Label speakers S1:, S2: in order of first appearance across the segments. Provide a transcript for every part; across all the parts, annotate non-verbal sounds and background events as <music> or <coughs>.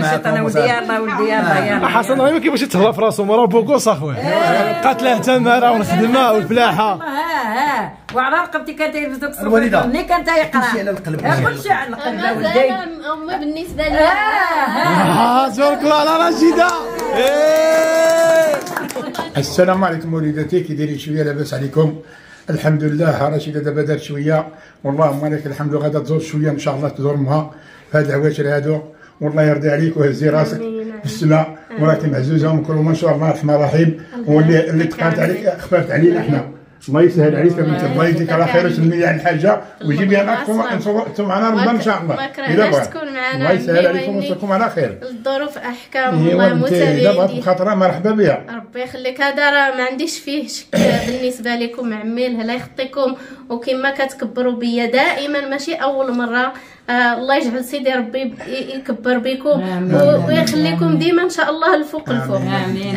S1: تعشت أنا وديالنا وديالنا
S2: حسن راه ما كيفاش يتهلا في راسو راه بوكوس اخويا بقات له تماره ونخدمها والفلاحه
S1: ها ها وعلى رقبتي كان تيلبس دوك الصفر
S3: الوالدة.
S1: ملي كان تيقرا
S3: كلشي على القلب.
S1: كلشي على القلب ولدي.
S4: أما بالنسبة لي.
S1: ها ها
S2: آه تبارك الله على رشيده إيه.
S5: السلام عليكم وليداتي كي دايرين شوية لاباس عليكم. الحمد لله رشيدة دابا دارت شوية. واللهم لك الحمد غادا تزور شوية إن شاء الله تزور امها في هاد العواشر هادو. والله يرضي عليك وهزي راسك. في السماء وراكي معزوزة ومكرومه ان شاء الله الرحمن الرحيم واللي اللي تقالت عليك خفرت علينا إحنا. الله يسهل عليك. يا بنتي الله يجزيك على خير وسمي على الحاجة. وجيبي لنا أنتم معنا رمضان ان شاء الله.
S4: تكون معنا.
S5: الله يسهل عليكم ويوصلكم على خير.
S4: الظروف أحكام
S5: انت إذا
S4: المتابعين
S5: بغات
S4: ديالي
S5: بخاطرها مرحبا بها.
S4: ربي يخليك. هذا راه ما عنديش فيه شك. <coughs> بالنسبة لكم عمي الله يخطيكم. وكما كتكبروا بيا دائما ماشي أول مرة آه الله يجعل سيدي ربي يكبر بكم ويخليكم ديما إن شاء الله الفوق الفوق.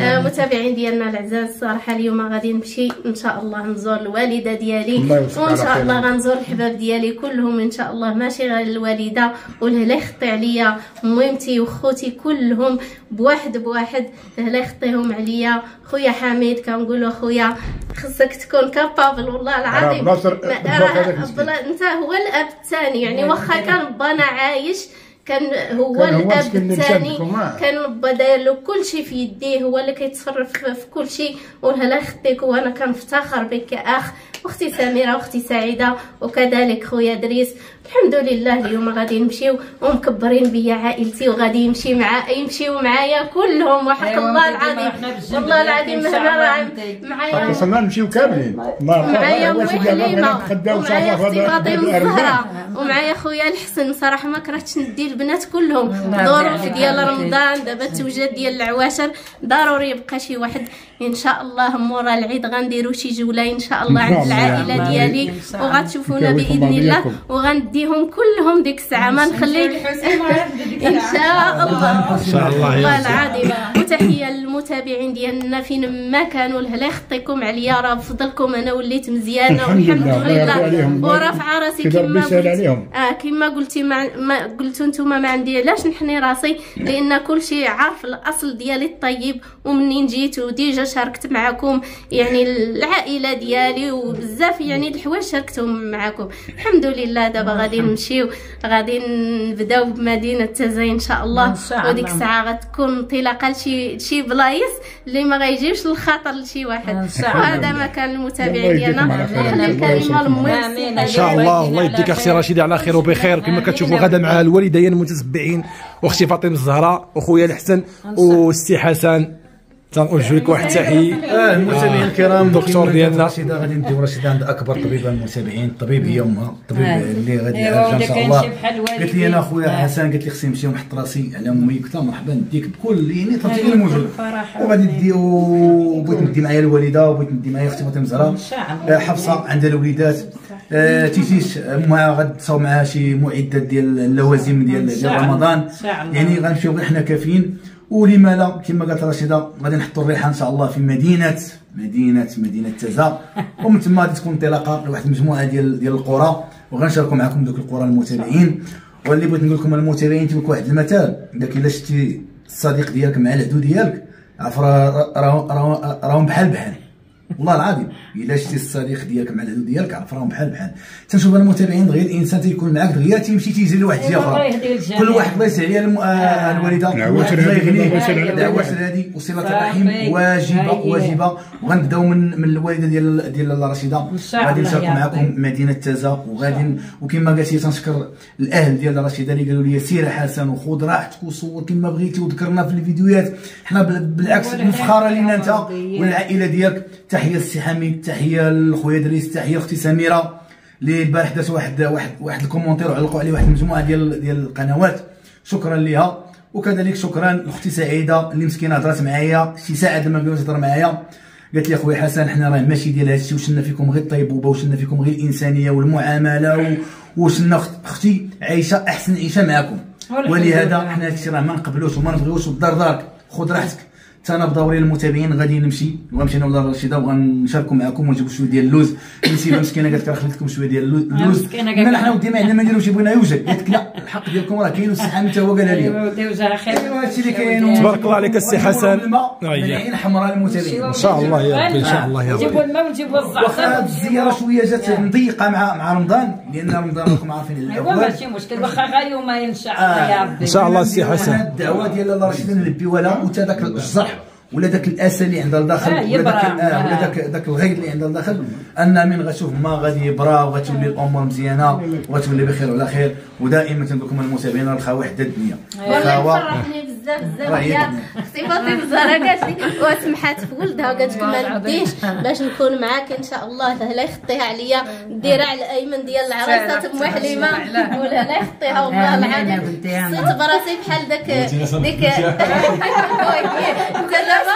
S4: آه متابعين ديالنا العزاز الصراحه اليوم غادي نمشي. إن شاء الله نزور الوالدة ديالي.
S5: وإن
S4: شاء. الله غنزور الحباب ديالي كلهم. إن شاء الله ماشي غير الوالدة والله يخطي عليا ميمتي وخوتي كلهم بواحد بواحد الله يخطيهم عليا. خويا حميد كنقول له خويا خصك تكون كابابل والله العظيم. أنت هو الأب الثاني يعني واخا كان بانا عايش كان هو
S5: كان هو الأب
S4: الثاني. كان با داير له كل شيء في يديه هو اللي كيتصرف في في كل شيء. والله يخطيك وأنا كنفتخر بك يا أخ. أختي سميره واختي سعيده وكذلك خويا دريس الحمد لله اليوم غادي نمشيو ومكبرين بيا عائلتي وغادي يمشي مع يمشيو معايا كلهم وحق
S1: أيوا
S4: الله العظيم والله العظيم مهما راه. معايا
S5: وصلنا نمشيو كاملين
S4: معايا امي حليمه ومعايا أختي فاطمه. الزهراء ومعايا خويا الحسن صراحة ما كرهتش ندي البنات كلهم ظروف ديال. رمضان دابا التوجد ديال العواشر ضروري يبقى شي واحد إن شاء الله مورا العيد غنديروا شي جولة إن شاء الله عند. العائلة
S1: الله.
S4: ديالي. وغتشوفونا بإذن الله. وغنديهم كلهم ديك الساعة ما نخلي إن شاء الله
S2: إن شاء الله
S4: والله العظيم وتحية للمتابعين ديالنا فين ما كانوا الله يخطيكم عليا راه بفضلكم أنا وليت مزيانة
S5: الحمد
S4: والحمد
S5: لله،.
S4: ورافعه راسي كما قلت. آه كما قلتي ما, ما قلتوا نتوما ما عندي علاش نحني راسي؟ لأن كل شيء عارف الأصل ديالي الطيب ومنين جيت وديجا شاركت معكم يعني العائلة ديالي وبزاف يعني الحوايج شاركتهم معكم الحمد لله دابا غادي نمشيو. غادي نبداو بمدينة تازاي
S1: إن شاء الله.
S4: وديك الساعة غتكون انطلاقة لشي شي بلايص اللي ما غيجيبش الخطر لشي واحد. وهذا مكان
S5: الله.
S4: المتابعين
S5: يديكم
S4: ديالنا.
S1: الكلمة.
S2: إن شاء الله الله يديك أختي رشيده على خير وبخير. كما كتشوفوا غدا مع الوالدين المتتبعين واختي فاطمة الزهراء وخويا الحسن والسي حسن. تنقول لك واحد التحية
S3: آه المتابعين الكرام
S2: دكتور
S3: كما
S2: ديالنا.
S3: رشيده غادي نديو رشيده عند أكبر طبيبه المتابعين الطبيب هي امها الطبيب
S1: آه.
S3: اللي غادي
S1: إيوا،
S3: يعالجها
S1: إن
S3: شاء
S1: كاين
S3: الله
S1: شي بحال الوالدين.
S3: قالت لي أنا خويا
S1: آه.
S3: حسن قالت لي خصني نمشي ونحط راسي على امي قلت لها مرحبا نديك بكل يعني الموجود
S1: الفرح.
S3: وغادي نديو بغيت ندي معايا الوالدة وبغيت ندي معايا أختي فاطمه. آه، حفصة عندها الوليدات آه، تيتيش امها غتصاوب معاها شي معدات ديال اللوازم ديال. رمضان. يعني غنمشيو غير حنا كافيين ولما لا كما قالت رشيدة غادي نحطوا الريحة إن شاء الله في مدينه مدينه مدينة تازا ومن ثم غادي تكون انطلاقة لواحد المجموعة ديال ديال القرى. وغنشاركوا معكم دوك القرى المتابعين. واللي بغيت نقول لكم المتابعين تيقول واحد المثال. اذا إلا شتي الصديق ديالك مع العدو ديالك عرف راه راه- راه- راهم بحال بحال. والله العظيم إلا شتي الصديق ديالك مع العدو ديالك عرف راهم بحال بحال تنشوف المتابعين دغيا الإنسان تيكون معاك دغيا تيمشي تيجري لواحد الجهه
S1: الله أخرى.
S3: كل واحد الله يسهل عليها الم- آه، الوالدة
S5: العواشر
S3: الله
S5: هذه
S3: يغنيه. العواشر هذه وصله. الرحم
S1: واجبة.
S3: واجبة وغنبداو من من الوالدة ديال ديال الله
S1: رشيدة
S3: غادي
S1: يا
S3: معكم. مدينة تازا وغادي وكما قالت لي تنشكر الأهل ديال رشيدة اللي قالوا لي سير حسن وخذ راحتك وصور كما بغيتي وذكرنا في الفيديوهات حنا بال- بالعكس مفخره لينا
S1: أنت.
S3: والعائلة ديالك تحية للسي حميد تحية لخويا دريس تحية لأختي سميرة اللي البارح دارت واحد واحد واحد ال commentaire وعلقوا عليه واحد المجموعة ديال ديال القنوات. شكرا ليها. وكذلك شكرا لأختي سعيدة اللي مسكينة هضرات معايا شي ساعة لما بغيت تهضر معايا. قالت لي أخويا حسن حنا راه ماشي ديال هادشي وشنا فيكم غير الطيبوبه وشنا فيكم غير الإنسانية والمعاملة و- وشنا أخت- أختي عايشة أحسن عيشة معكم
S1: والحمد
S3: ولهذا. حنا هادشي راه ما نقبلوش وما نبغيوش ودار دارك خذ راحتك. حتى أنا بدوري المتابعين. غادي نمشي وغنمشي أنا ولا رشيدة وغنشاركوا معكم ونجيبوا شوية ديال اللوز. نسيبها <laughs> مسكينة قالت لك راه خليت لكم شوية ديال اللوز. اللوز لها حنا ودي ما عندنا ما نديروش بغينا يوجد. قالت لك لا الحق ديالكم راه كاين والسحام حتى هو قالها لي ايوا هادشي اللي كاين.
S2: تبارك الله عليك السي حسن. أييه.
S3: مليئين حمراء للمتابعين
S2: إن شاء الله يا ربي إن شاء الله يا
S1: نجيبوا
S2: ربي
S1: الماء ونجيبوا
S3: واخا هاد
S1: الزعتر
S3: الزيارة شوية جات مضيقه مع مع رمضان لأن رمضان راكم عارفين
S1: ايوا
S3: الأول.
S1: ماشي مشكل. واخا غير يومين إن شاء الله يا ربي.
S2: إن شاء الله السي حسن.
S3: الدعوة ديال لاله رشيدة نلبيوها لها وتا داك الجرح ولا داك الآسى اللي عندها لداخل
S1: آه،
S3: ولا داك. آه، ولا
S1: آه.
S3: داك داك الغيظ اللي عندها لداخل أن من غتشوف ما غادي يبرى وغتولي الأمور مزيانة وغتولي بخير وعلى خير ودائما تنقول لكم المتابعين الخاوه حدا الدنيا الخاوه
S4: بزاف بزاف هي الزهراء قالت لي وسمحات في ولدها قالت لك ما نديش باش نكون معاك إن شاء الله لا يخطيها عليا. ديرها على الأيمن ديال العرايسات ام حليمه ولا لا يخطيها والله العظيم. حسيت براسي بحال داك ديك انت دابا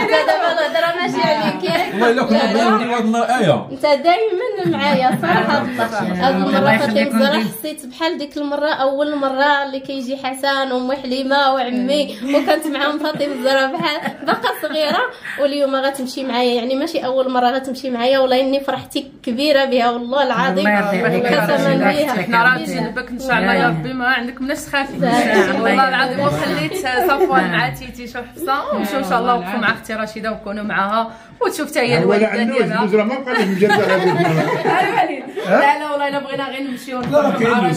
S4: انت دابا الهضرة ماشي عليك.
S6: والله الا كنا. بغينا الايه
S4: أنت دايما معايا صراحة. الله هاد
S1: الله
S4: المره
S1: يخليك
S4: فاطمه. حسيت بحال ديك المرة أول مرة اللي كيجي حسن وام حليمه وعمي. وكانت معاهم فاطمة الزهراء بحال باقا صغيرة واليوم غتمشي معايا. يعني ماشي أول مرة غتمشي معايا والله إني فرحتي كبيرة بها والله العظيم.
S1: الله يرضي عليك.
S4: قسما بها
S7: إحنا راضيين بك إن شاء الله يا ربي ما عندك مناش تخافي
S4: الله
S7: والله العظيم. وخليت صفوان مع تيتي شوف حفصه ونمشيو إن شاء الله وقفوا مع أختي رشيدة ونكونوا معاها. وتشوف حتى هي
S5: ولا
S7: الوالده ديالها
S5: ما بقى لك مجرد على ذيك
S7: لا لا والله الا بغينا غير نمشيو
S3: لا راه كاين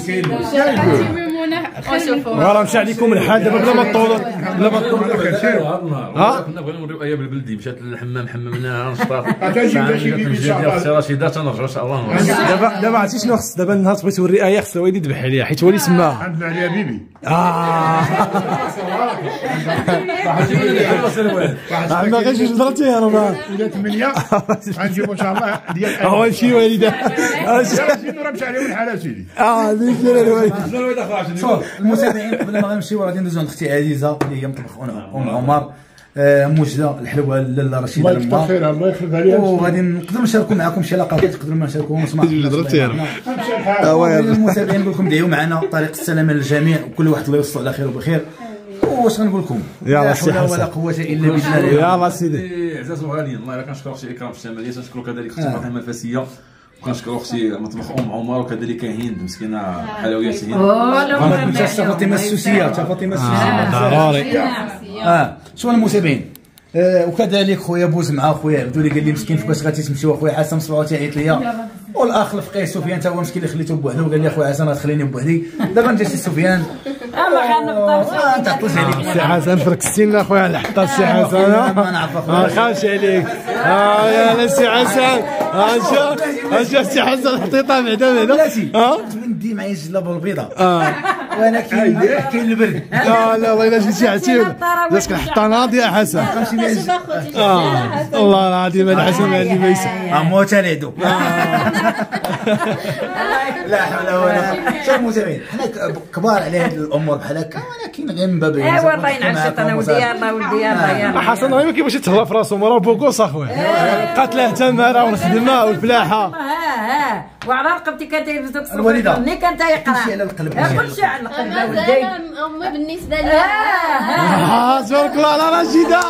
S3: كاين
S2: راه مشى عليكم الحال دابا بلا ما تطولوا بلا ما تطولوا
S6: هذا النهار
S2: ها؟
S6: كنا بغينا نوريو إيه بالبلدي مشات للحمام حممناها نشطات
S5: أتجي باش يجي إن شاء الله.
S6: أختي رشيده تنرجعوا ان شاء الله.
S2: دابا دابا عرفتي شنو خص دابا النهار تبغي توري إيه خص الوالد يذبح عليها حيت هو اللي سماها
S5: عند عليها بيبي
S2: آه ما غير جوج ضربتي يا راه
S5: إلى ثمانية غنجيبو إن شاء الله ديال
S2: هو شي والده
S5: مشى عليهم الحال
S3: آه المتابعين قبل ما غنمشيو غادي ندوزو عند أختي عزيزه اللي هي مطبخ ام عمر آه، موجده الحلوة لاله رشيدة
S5: الله يكثر خيرها الله يخلف عليها
S3: وغادي نقدروا نشاركوا معكم شي لقطات تقدروا ما
S2: رب.
S5: مشى الحال.
S3: المتابعين نقول لكم دعيوا معنا طريق السلامه للجميع وكل واحد الله يوصلوا على خير وبخير. واش غنقول لكم؟
S2: يلا
S3: لا
S2: سي
S3: حول
S2: حسن.
S3: ولا قوة إلا بالله.
S2: يلا سيدي.
S6: عزاز وغاليين الله إلا كنشكر أختي إكرام في الشماليه تنشكر كذلك أختي فاطمه الفاسية. وكنشكر أختي مطبخ أم عمر وكذلك هند مسكينة حلويات هند.
S3: فاطمة السوسية. فاطمة السوسية.
S2: ضروري
S3: آه. شو المتابعين آه وكذلك خويا بوز مع خويا. عبدو اللي قال لي مسكين فاش غادي تمشيو. اخويا حسن صبعو تيعيط ليا. والاخ الفقيه سفيان تا هو مسكين اللي خليته بوحدو وقال لي اخويا حسن غتخليني بوحدي. دابا انت سي سفيان.
S1: أما غنبقاو
S3: آه، عطلت عليك.
S2: سي حسن فركستين اخويا على حتى السي حسن.
S3: ما نعرف أخويا.
S2: ما خافش عليك. آه يا سي حسن. آه آه شوف سي حسن؟ حطيتها بعدا بعدا.
S3: بلاتي
S2: آه؟
S3: ندي معايا الجلابة البيضاء.
S2: آه.
S3: وأنا كاين كاين البرد.
S2: لا لا والله الا جيتي عتيب جاتك الحطه ناضية يا حسن
S4: شوف أخوتي
S2: آه. الله العظيم هذا حسن ما عندي ما
S3: أموت العدو لا حول ولا قوة. شوف المتابعين حنا كبار على هذه الأمور بحال هكا ولكن غير من باب
S1: ايوا الله ينعشط أنا ولدي يلا ولدي
S2: حسن راه ما كيفاش يتهلا في راسو راه بوكوس اخويا بقات له تماره والخدمه والفلاحه
S1: ها. وعلى رقبتي كدير في دوك
S3: الوالدة.
S1: ملي كان تيقرا
S3: كلشي على القلب.
S1: كلشي على القلب.
S4: مازال امي بالنسبة لي.
S1: آه
S2: آه تبارك الله على رشيده.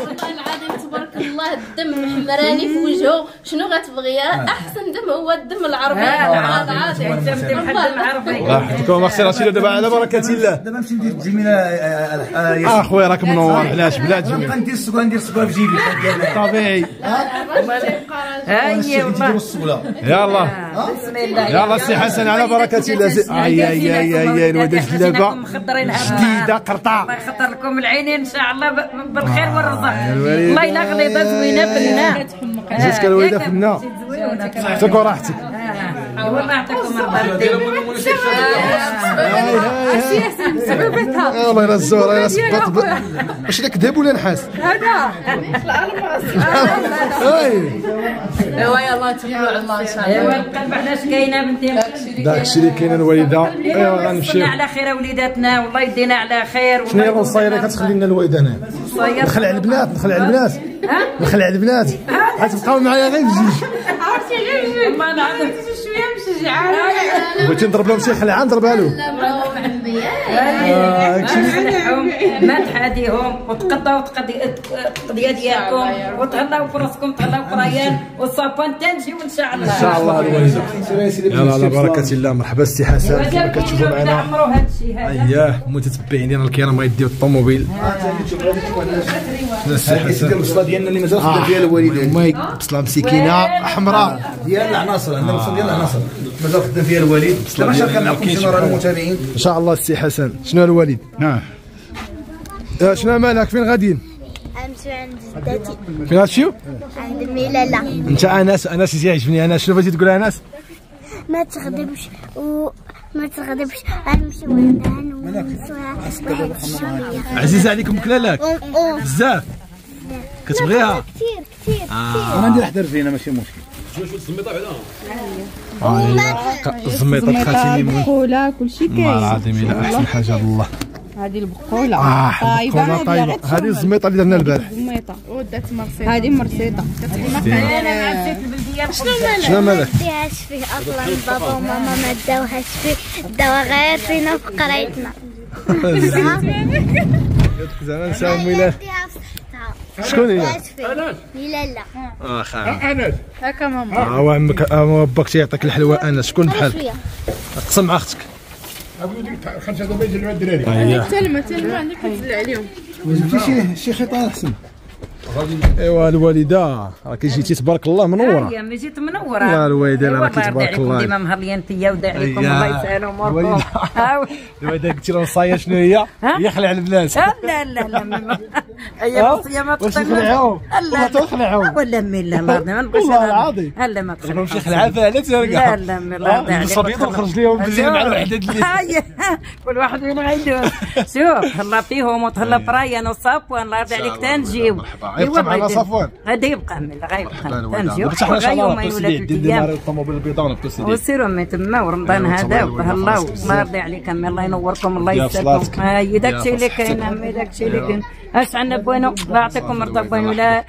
S4: والله العظيم تبارك الله الدم حمراني في وجهه. شنو غتبغي؟ أحسن دم هو الدم العربي.
S1: انت بدي محد معرفي
S2: الله يحفظكم أختي رشيدة دابا على بركة الله.
S3: دابا نمشي ندير الجميله آه، آه،
S2: آه راك منور علاش بلا
S3: نبقى
S2: جميل.
S3: ندير السكوله ندير السكوله في جيبي. <laughs>
S2: طبيعي.
S1: ها هي
S3: نديروا
S1: والله
S2: يلا
S1: بسم الله.
S2: يلا سي حسن على بركة الله. اي اي اي اي اي الواد جلابه جديدة قرطه
S1: الله يخطر لكم العينين إن شاء الله بالخير والرزق. الله يلا غليظه زوينة بنا
S2: جاتك الوالده في النا صحتك وراحتك
S1: والله يعطيكم الرضا
S2: والله الا الزهر سبط ب- واش لك ذهب ولا نحاس؟ اي
S7: ايوا يلا نتكلوا على الله إن شاء الله.
S1: ايوا القلب علاش كاينة بنتي
S2: داك الشيء اللي كاين الوالدة. ايوا غنمشيو
S1: على خير وليداتنا والله يدينا على خير.
S2: شنو هي الوصايه اللي كتخلي لنا الوالده أنا؟
S1: صير
S2: نخلع البنات نخلع البنات. نخلع البنات. غتبقاو معايا غير بجوج.
S1: ما نعرف شوية مشجعة.
S2: بغيتي نضرب لهم شي خلعه نضربها له
S1: ما تحاديهم وتقضاو القضية ديالكم وتهلاو براسكم تهلاو بريان والصابون تنجيو ان شاء الله
S2: ان شاء الله الوالده يلا على بركه الله مرحبا سي حسن كتشوفوا معنا اييه متتبعين ديالنا الكرام غيديو الطوموبيل السي حسن
S3: الوصله ديالنا اللي مازال خدام فيها الوالدين
S2: بصله مسكينه حمراء
S3: ديال العناصر عندنا الوصله ديال العناصر مازال خدام فيها الوالد
S2: إن شاء الله السي حسن. شنو الوالد
S5: نعم.
S2: آه، شنو مالك؟ فين غاديين؟
S8: امشي عند جدتي
S2: فين غتمشيو
S8: عند ميلالا
S2: انت أنس أنس اللي يعجبني. أنس شنو بغيتي تقول أنس؟
S8: ما تغضبش. وما تغضبش. غنمشي وندهن ونسوها واحد الشويه
S2: عزيزه عليكم كلالك بزاف. كتبغيها؟
S8: كثير كثير
S3: أنا ندير حدا فينا ماشي مشكل.
S2: الزميطه خاتمي من
S9: بقولة كل شيء
S2: والله
S9: كاين
S2: العظيم إلى احسن حاجة الله
S9: هذه البقولة
S2: آه
S9: طيبة
S2: بقولة
S9: هذه
S2: الزميطه اللي درنا البارح
S9: زميطة
S7: ودات مرسيدس
S9: هذه مرسيطة
S2: شنو مالك
S8: ديهاش فيه أصلا بابا وماما ما داوهاش فيه داوها غير فينا في قرايتنا
S2: زعما نساو ميلاد شكون هي؟
S8: فيه ميلالا
S2: آه خا
S5: أنس.
S7: هكا ماما
S2: آه وعمك آه باك تيعطيك الحلوى. أنس شكون بحالك
S8: شوية.
S2: قسم مع
S5: أختك. خمسة دابا يجي الدراري
S7: تلمى تلمى عندك تدلع عليهم.
S3: شي شي خيطان أحسن.
S2: ايوا الوالدة راكي جيتي تبارك الله منورة.
S1: يا مي جيت منورة.
S2: يا
S1: الوالدة
S2: راكي تبارك الله.
S1: ديما مهرلين فيا وداع عليكم
S2: أييه.
S1: الله يسهل
S2: أموركم.
S1: ها
S2: الوالدة قلتي لها وصايه شنو هي؟ هي خلع البنات.
S1: لا لا لا ما- هي
S2: ها؟
S1: وصيه ما؟
S2: والله
S1: لا.
S2: تخلعهم
S1: ولا مي لا
S2: والله العظيم.
S1: لا ما
S2: تخلعهم
S1: تخلعش
S2: شي خلعة فعلا
S1: لا لا مي الله يرضي عليكم.
S2: الصبيط وخرج لهم بالليل مع الوحده اللي
S1: كل واحد وين غيدوز شوف تهلا فيهم وتهلا برايان وصافوان الله يرضي عليك. تنجيو.
S2: يبقى معنا صفوان.
S1: غادي يبقى من غيبقى ولا
S2: سيدي
S1: ثلاث
S2: دير
S1: أيام
S2: ديما الطوموبيل البيضاء ونبقاو سيدي
S1: وسيروا من تما ورمضان هذا
S2: طبعاً،
S1: الله الله يرضي عليك أمي الله ينوركم الله يسعدكم. هاي داك
S2: يا
S1: الشيء اللي. كاين أمي داك الشيء اللي كاين اش عندنا bueno. الله يعطيكم رضا bueno. لا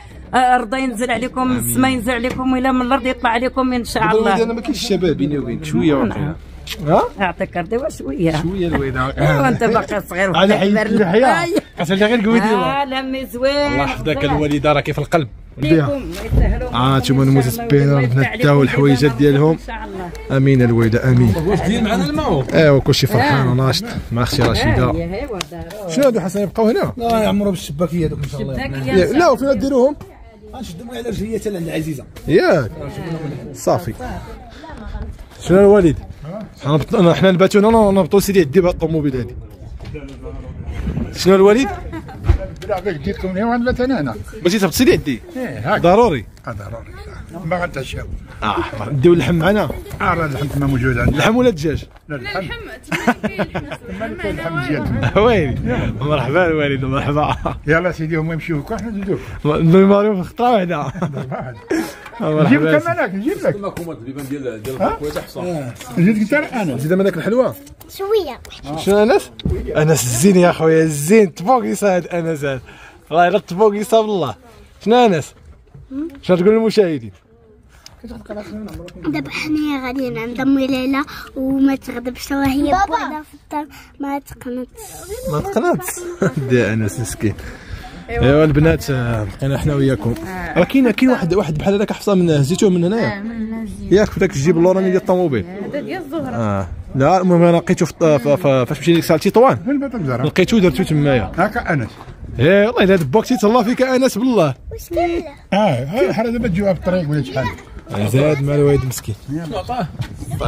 S1: رضا ينزل عليكم السماء ينزل عليكم ولا من الأرض يطلع عليكم إن شاء الله.
S2: أنا ما كاينش الشباب بيني وبينك شوية
S1: يعطيك رضا شوية.
S2: شوية الوالده <laughs>
S1: ايوا أنت باقي صغير
S2: على حي
S1: وكبر.
S2: اللحيه
S1: هاي.
S2: قتل غير قويدي
S1: آه لمي زوين.
S2: الله يحفظك الوالده راه كيف القلب؟
S1: آه
S2: البنات
S1: يفتح
S2: تاعو
S1: عليكم
S2: الحويجات ديالهم
S1: إن شاء الله
S2: أمين الوالده أمين.
S6: واش داير معنا الماء
S2: ايوا كلشي فرحان وناشط. مع
S1: أختي رشيدة.
S2: شنو هادو حسن؟ يبقاو هنا؟
S3: لا يعمروا بالشباكية دوك إن شاء الله.
S2: لا وفين ديروهم؟
S3: غنشدهم على رجليه لعند العزيزه
S2: ياك. صافي. شنو الوالد حنا حنا نباتو هنا نهبطو سيدي عدي بهاد الطوموبيل هادي. شنو الوالد
S5: لا بك جيتكم هنا وأنا بات أنا هنا
S2: بغيتي تهبط سيدي عدي.
S5: إيه هاك
S2: ضروري.
S5: ضروري ما غنتعشاو
S2: آه نديو اللحم معنا.
S5: آه راه اللحم ما موجود عندنا.
S2: اللحم ولا الدجاج؟
S5: لا اللحم. ما كاين اللحم <laughs> زياد
S2: ويلي. مرحبا الوالد مرحبا.
S5: يلا سيدي هما يمشيو كاع حنا نزيدوك
S2: نماريو في خطره واحدة
S5: واحد. <laughs> نجيب لك مالك نجيب لك.
S6: ما كوما ديال ديال الحكويه حصان
S5: نزيد قلت أنا
S2: زيد منك الحلوة؟
S8: شوية.
S2: شنو أنس؟ أنس الزين يا خويا الزين. طبوقيسه هاد أنس هاد. والله الا طبوقيسه بالله. شنو أنس؟ شنو تقول للمشاهدين؟
S8: دابا حنايا غاديين عند امي ليلى وما تغضبش وهي بوحدها في الدار ما تقنطش.
S2: ما تقنعتش <laughs> دي أنس مسكين. ايوا البنات آه، بقينا حنا وياكم. راه كاين كاين واحد واحد بحال هذاك حفصة من هزيتوه من هنايا. ياك في داك الجيب اللوراني ديال الطوموبيل
S7: هذا ديال الزهرة.
S2: آه. لا المهم أنا لقيته فاش مشيت
S5: بات الزهره
S2: لقيته درتو تمايا.
S5: هاكا أنس.
S2: إيه والله إلا دبوكتي تهلا فيك أنس بالله.
S8: واش كاين
S5: آه حنا دابا تجيوها في الطريق ولا شحال؟
S2: زاد مع الوالد مسكين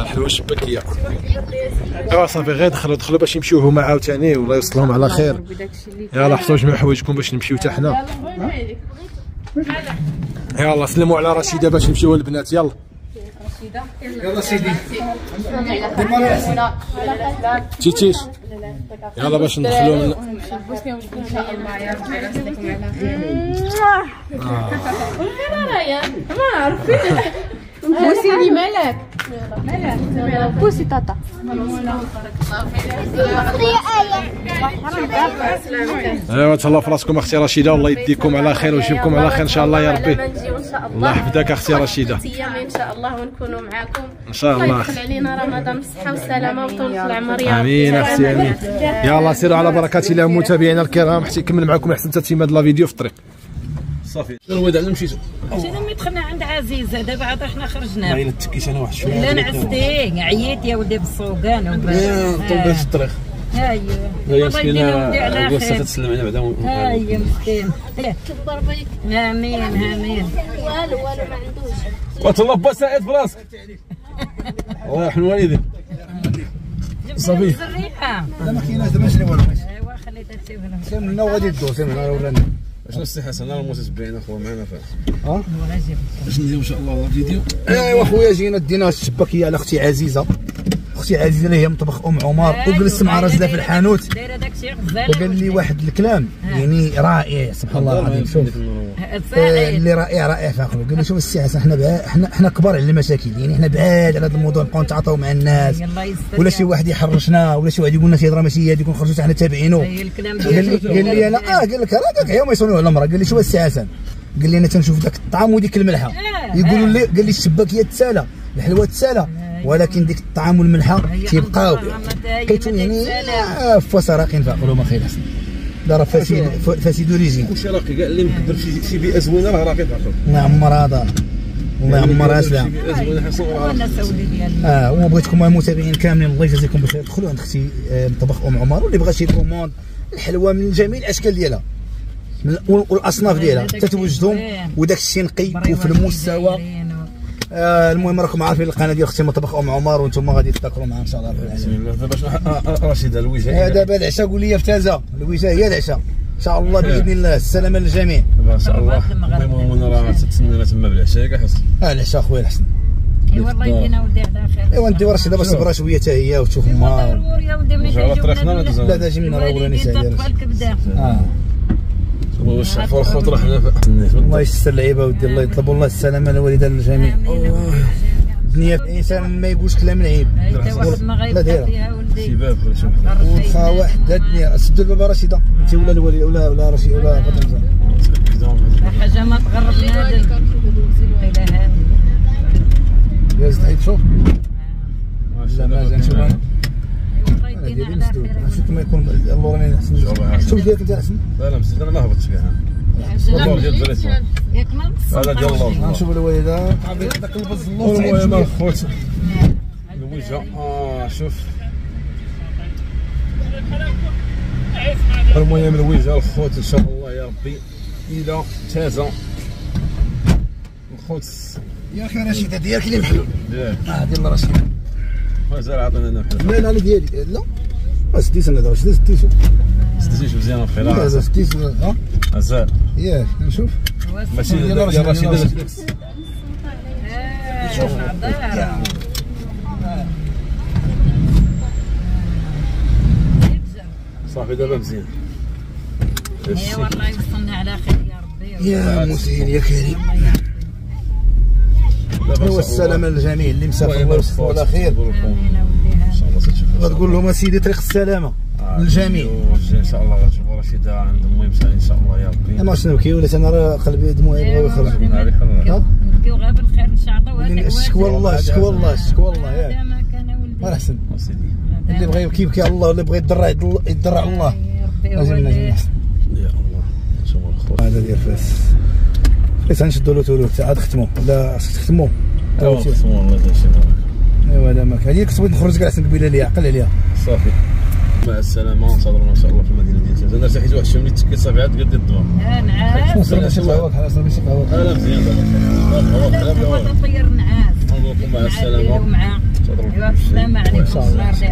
S2: حلوة الشباكيه أيوا صافي غير دخلوا دخلوا باش يمشيو هما عاوتاني والله يوصلهم على خير. يلا حصلوا جميع حوايجكم باش نمشيو حتى حنا. يلا سلموا على رشيدة باش نمشيو البنات يلا.
S3: يلا سيدي.
S2: تيتيش يلا باش ندخلوا من...
S9: مالك مالك بوسي تاتا
S2: ايوا تهلاو في راسكم أختي رشيده والله يديكم على خير ويجيبكم على خير ان شاء الله يا ربي
S4: الله
S2: يحفظك أختي رشيده
S4: ان شاء الله ونكونوا معاكم
S2: ان شاء الله
S4: يدخل علينا رمضان بالصحه والسلامه وطول العمر يا رب.
S2: امين أختي امين يلا سيروا على بركه الله متابعينا الكرام حتى يكمل معكم احسن تتمه هذا الفيديو في الطريق
S6: صافي مشيتو
S1: مشينا ملي دخلنا عند عزيزة دابا عاد حنا خرجنا
S6: باين تكيش أنا واحد شوية
S1: لا نعستي عييت يا ولدي بالسوقان
S6: طول في الطريق. هي
S1: يدينا ولدي
S6: مسكينه
S1: خير.
S6: تسلم علينا بعدا
S1: هاي مسكين.
S4: كبر بيك
S1: آمين آمين.
S4: والو والو ما عندوش
S6: وتلا با سعيد في راسك الله يرحم الوالدين صافي
S3: لا ما كايناش دابا شنو والو
S1: أيوا خليتها تسيب لهم
S3: سير منا وغادي يدور سير منا ورانا
S6: شنو السي حسن أنا المتتبعين اخويا معنا فاش
S3: ها
S6: باش نديرو ان شاء الله فيديو
S3: ايوا خويا جينا دينا الشباكيه على أختي عزيزه أختي عزيزة اللي هي مطبخ أم عمر وجلست مع راجلها في الحانوت.
S1: داكشي غزالة
S3: وقال لي واحد الكلام يعني رائع سبحان الله العظيم. شوف. آه، اللي رائع رائع فاخر قال لي شوف السي حسن إحنا إحنا كبار على المشاكل يعني إحنا بعاد على هذا الموضوع نبقاو نتعاطاو مع الناس. ولا شي واحد يحرشنا ولا شي واحد يقول لنا شي هضره ماشي هذيك ونخرجوا حنا تابعينه.
S1: هي
S3: قال لي قال لي أنا آه قال لك راه قال يوم يصونوا على المرأة. قال لي شوف السي حسن قال لي أنا تنشوف ذاك الطعام وديك الملحة.
S1: آه،
S3: يقولوا
S1: آه.
S3: لي قال لي الشباكيه تسالى الحلوه تسالى ولكن ديك الطعام والملحه تيبقاو كيتون يعني آه، فوا راقين فاقلوا ما خير حسن لا راه فاسد فاسد ريجيم
S6: واش راقي كاع اللي مقدر شي شي بيئة زوينة راه راقي تعرف
S3: الله يعمر هذا. الله يعمرها سلام آه وما بغيتكم المتابعين كاملين. الله يجازيكم بخير دخلوا عند أختي آه، مطبخ أم عمر واللي بغى شي كوموند. الحلوى من جميع الأشكال ديالها. والأصناف ديالها. تتوجدهم. وداك الشيء نقي. وفي المستوى آه المهم راكم عارفين القناة ديال أختي مطبخ أم عمر وأنتم غادي تذكروا معها إن شاء الله رب
S6: بسم الله دابا شنو <laughs> رشيد الوجه
S3: آه، دابا العشاء قول لي افتازه الوجاه هي العشاء. إن شاء الله بإذن الله السلامة للجميع.
S6: ان شاء الله. المهم أنا راه تتسنى تما بالعشاء ياك حسن.
S3: آه العشاء خويا الحسن.
S1: إي والله يدينا ولدي على خير.
S3: ايوا انت ورا دابا صبرا شوية حتى هي وتشوف امها
S1: ضروري يا ولدي ملي
S6: ندوزو؟
S3: لا دا جي من راه ولاني
S1: الوالدين
S3: سعيد.
S1: تطبخ الكبده
S6: حنا
S3: الله يستر العيبة ودي الله يطلبوا الله السلامة للوالدة للجميع الدنيا الإنسان ما يقولش كلام العيب.
S1: حتى واحد ما
S3: لا دايرة.
S1: فيها ولدي
S6: شباب
S3: وخا واحد الدنيا. سدوا الباب رشيدة. أنت ولا الولي ولا ولا رشيد ولا فاطمه
S1: حاجة ما تغرب نادم إلى هذه
S3: جالس تحيد شوف. لا ما زال شوف أنا
S1: الله
S3: انا
S1: يدينا
S3: ديالي مسدود كما يكون اللوراني أحسن شوف ديالك أنت أحسن؟
S6: لا لا مسجد. أنا ما هبطتش كاع والله ديال الدريس
S1: ما
S6: هذا ديال الله.
S3: نشوف الوالده ذاك البز
S6: المهم الخوت الوجهه آه شوف. المهم الوجهه الخوت إن شاء الله يا ربي. إلى تازة. الخوت.
S3: يا أخي رشيده ديالك اللي محلول
S6: ياك
S3: آه ديال رشيد
S6: مازال عطينا أنا بحال
S3: لا لا أنا ديالي لا. سديت أنا دابا شديت سديت
S6: ستيش مزيان
S3: لا
S6: الخير
S3: لا سديت ها
S6: مازال
S3: ياك نشوف
S6: ماشي
S3: ديال رشيد، ديال-
S6: صافي دابا مزيان
S1: يا والله يوصلنا على خير يا ربي.
S3: يا مسهل يا كريم هو السلامه للجميع اللي مسافر الله يوصفه على خير
S1: امين ولدي
S6: ان شاء الله ستشوفوا
S3: غتقول لهم سيدي طريق السلامة للجميع.
S6: إن شاء الله غتشوفوا رشيدة عند المهم إن شاء الله يا ربي.
S3: ما شنو نبكي ولا أنا راه قلبي دموعي بغاو يخرج. ها؟
S1: نبكيو غير بالخير إن شاء الله
S3: الشكوى الله الشكوى الله الشكوى الله ياك راه أحسن.
S6: سيدي.
S3: اللي بغى يبكي يبكي على الله واللي بغى يدرع يدرع على الله.
S1: يا ربي
S3: أجل نجم
S1: ولدي
S3: احسن
S6: يا الله. نشوفوا الخوت
S3: هذا ديال فاس. فاس غنشدوا له تولوت عاد ختموا لا خصك تختموا
S6: ايوا خصموا الله يجزاك شي
S3: ايوا هذا ماك هذيك كنت بغيت نخرج كاع حسن قبيله ليا عقل عليها
S6: صافي مع السلامه نصادرنا ان شاء الله في المدينة ديال تازه أنا ارتحيت واحد الشويه ملي تكيت صافي عاد قد الدماغ
S1: نعاس
S3: نصرف شي قهوه بحال نصرف شي قهوه
S6: لا مزيان
S1: هو تطير نعاس
S6: نقول لكم مع السلامه
S1: مع السلامه عليكم
S3: إن شاء الله.
S1: الله يرضي